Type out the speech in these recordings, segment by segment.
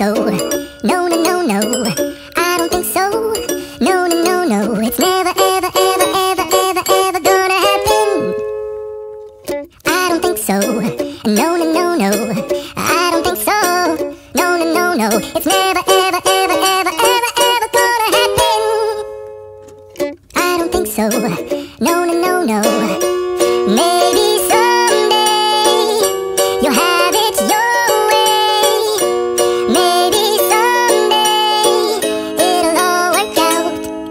No, no, no, no.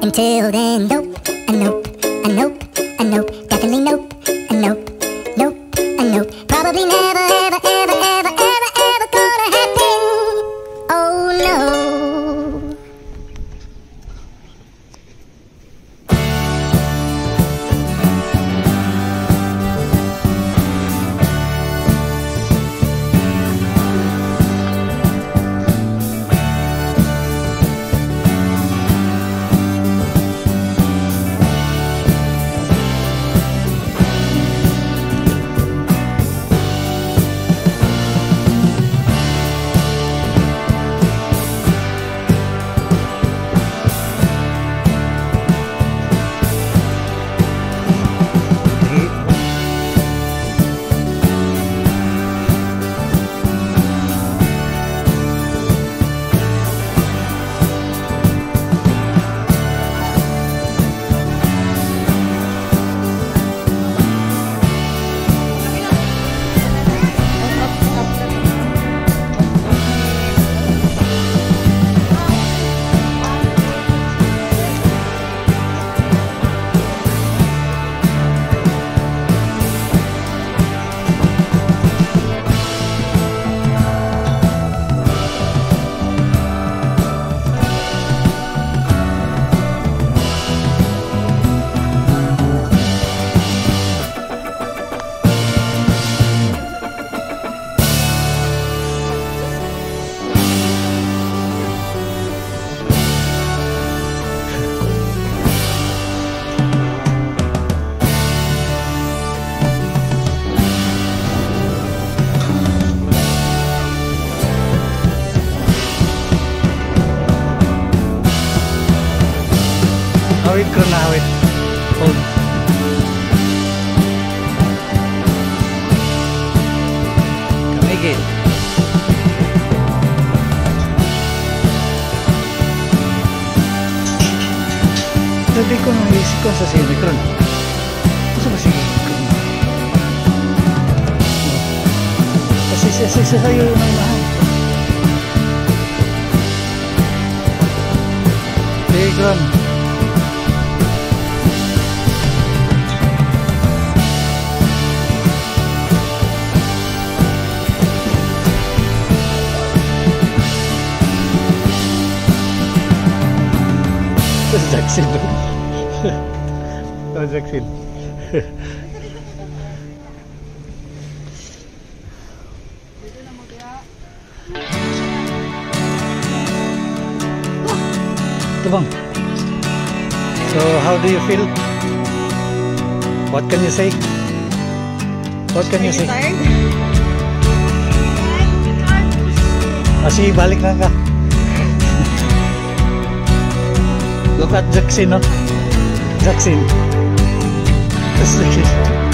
Until then, nope, nope, nope, Awit ko na awit. Hold. Kamigit. Sabi ko nung isip ko sa silicon. Gusto ba silicon? Kasi sa sa sa sa'yo may mahal. Silicon. Jackson. oh, Jackson. Bang? So, how do you feel? What can you say? What can you say? Kasi balik na ka. Look at Jackson, no? Jackson. That's the kid.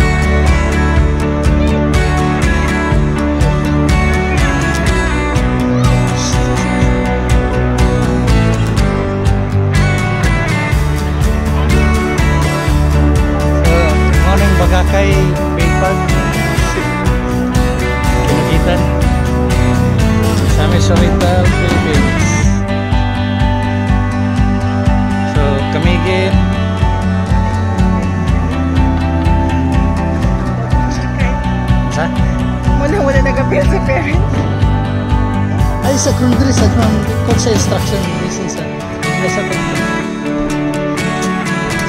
Sa instruction sa nasa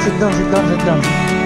Sit down, sit down, sit down.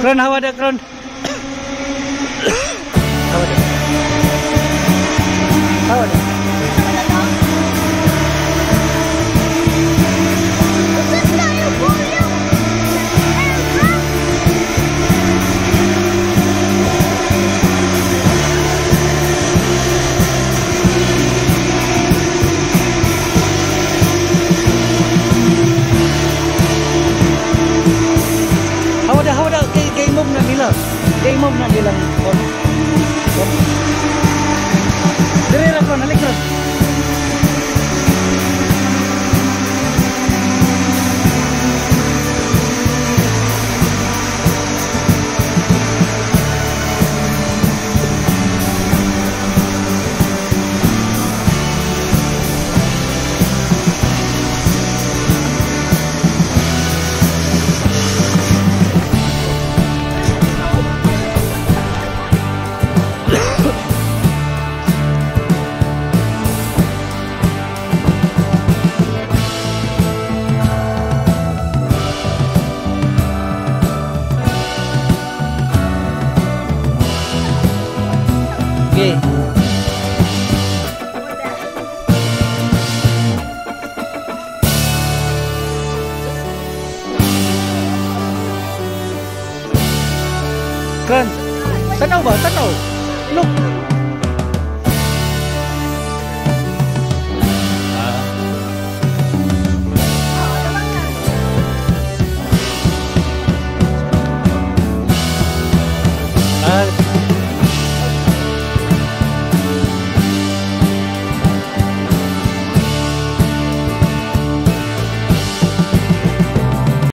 Grund, hau der Grund. Kay move na